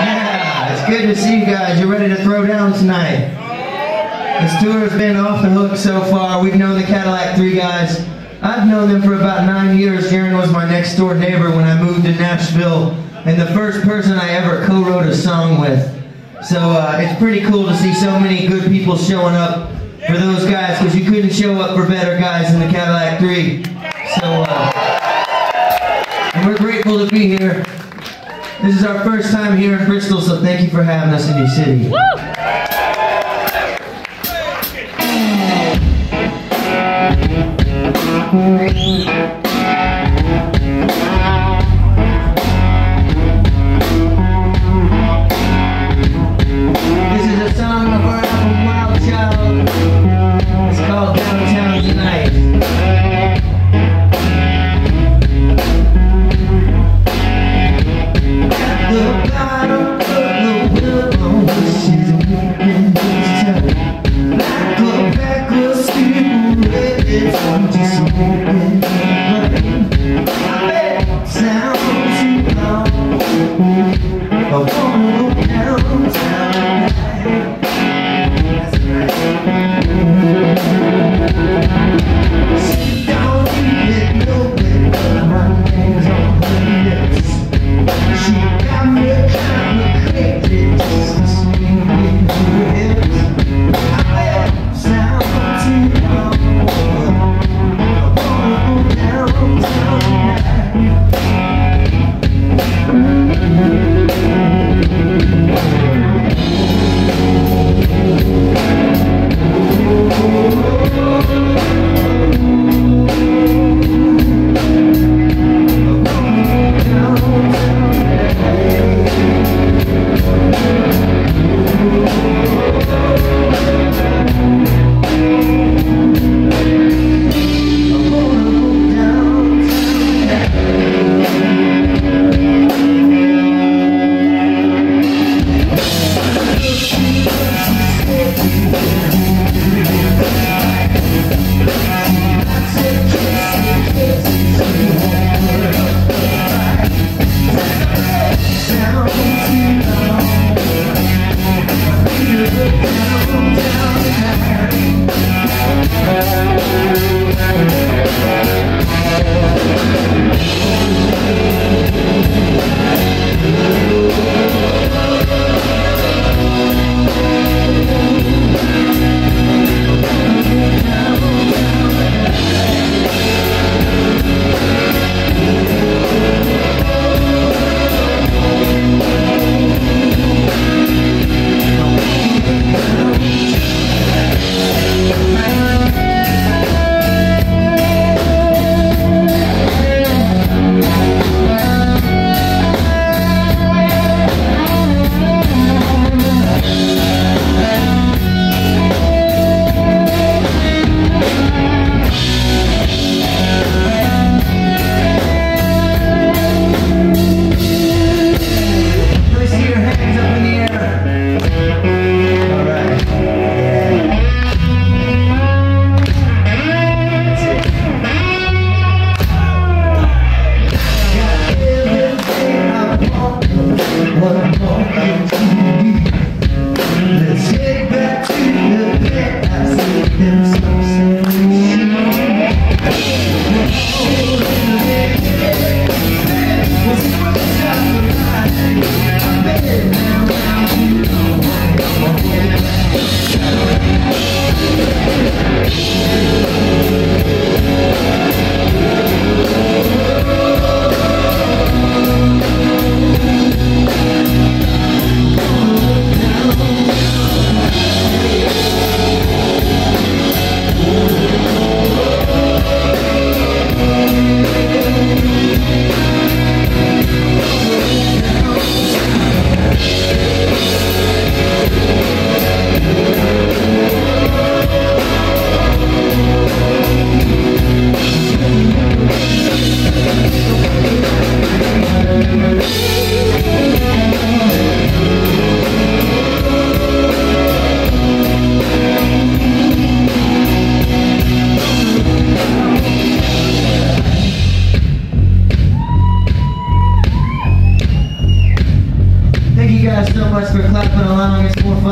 Yeah, it's good to see you guys. You're ready to throw down tonight. This tour has been off the hook so far. We've known the Cadillac 3 guys. I've known them for about nine years. Jaren was my next door neighbor when I moved to Nashville, and the first person I ever co-wrote a song with. So uh, it's pretty cool to see so many good people showing up for those guys, because you couldn't show up for better guys than the Cadillac 3. So, uh, and we're grateful to be here. This is our first time here in Bristol, so thank you for having us in your city. This Yeah.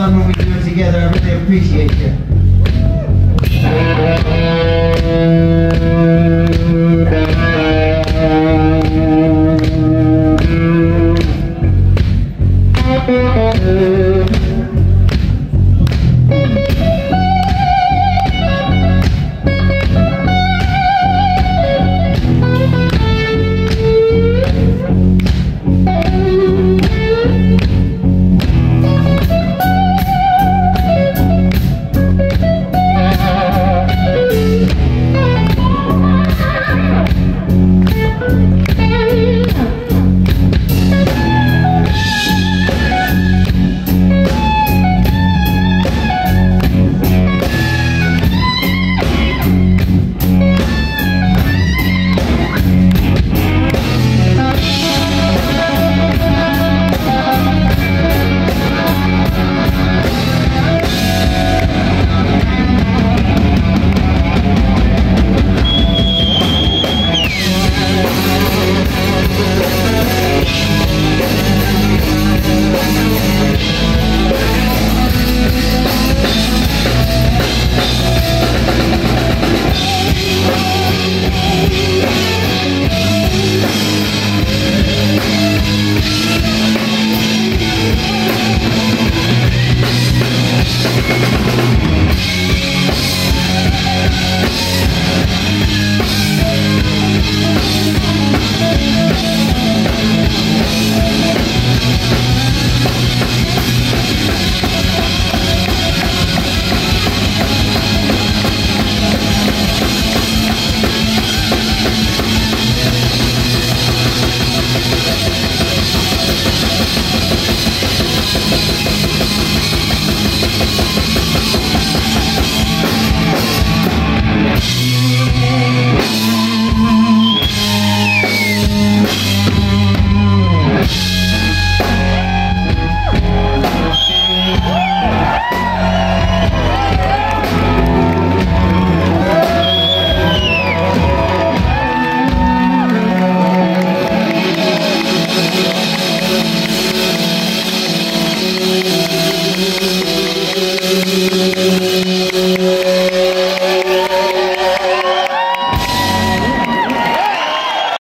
Fun when we do it together. I really appreciate you.